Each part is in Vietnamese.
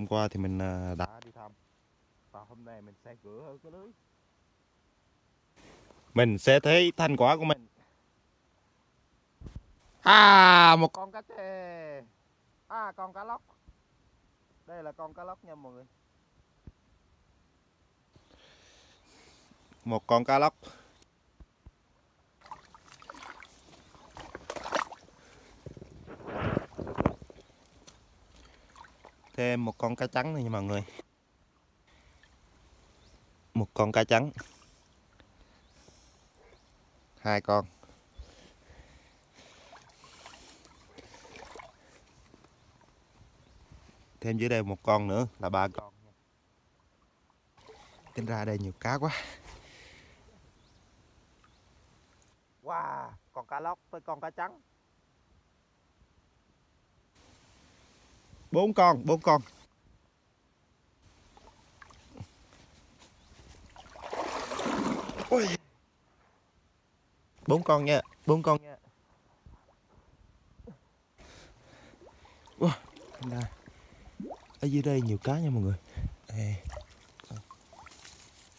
hôm qua thì mình à, đã đi thăm. Và hôm nay mình sẽ gỡ hơn cái lưới. Mình sẽ thấy thành quả của mình. À một con cá chê à con cá lóc. Đây là con cá lóc nha mọi người. Một con cá lóc thêm một con cá trắng này nha mọi người. Một con cá trắng. Hai con. Thêm dưới đây một con nữa là ba con tính ra đây nhiều cá quá. Wow, con cá lóc với con cá trắng. Bốn con bốn con. Bốn con nha bốn con nha. Wow, đây. ở dưới đây nhiều cá nha mọi người. Đây,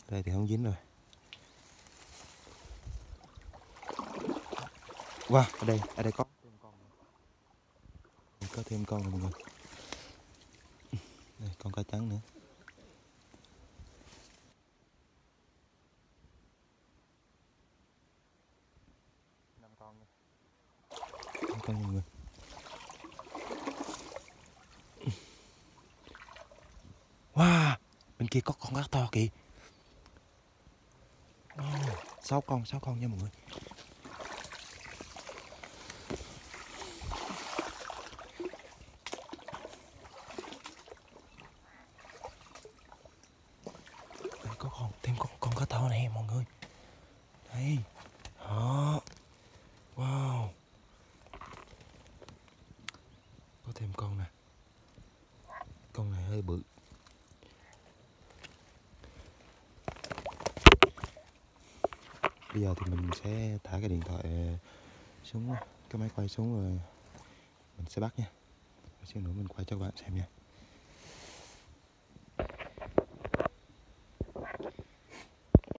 đây thì không dính rồi. Wow ở đây ở đây có thêm con có thêm con rồi mọi người đây con cá trắng nữa. Năm con nha. Con mọi người. Wow bên kia có con cá to kìa. Oh, sáu con sáu con nha mọi người đây có con thêm con con cá to này, mọi người. Đây. Đó. Wow. Có thêm con nè. Con này hơi bự. Bây giờ thì mình sẽ thả cái điện thoại ờ, xuống, cái máy quay xuống rồi mình sẽ bắt nha. Xíu nữa mình quay cho các bạn xem nha.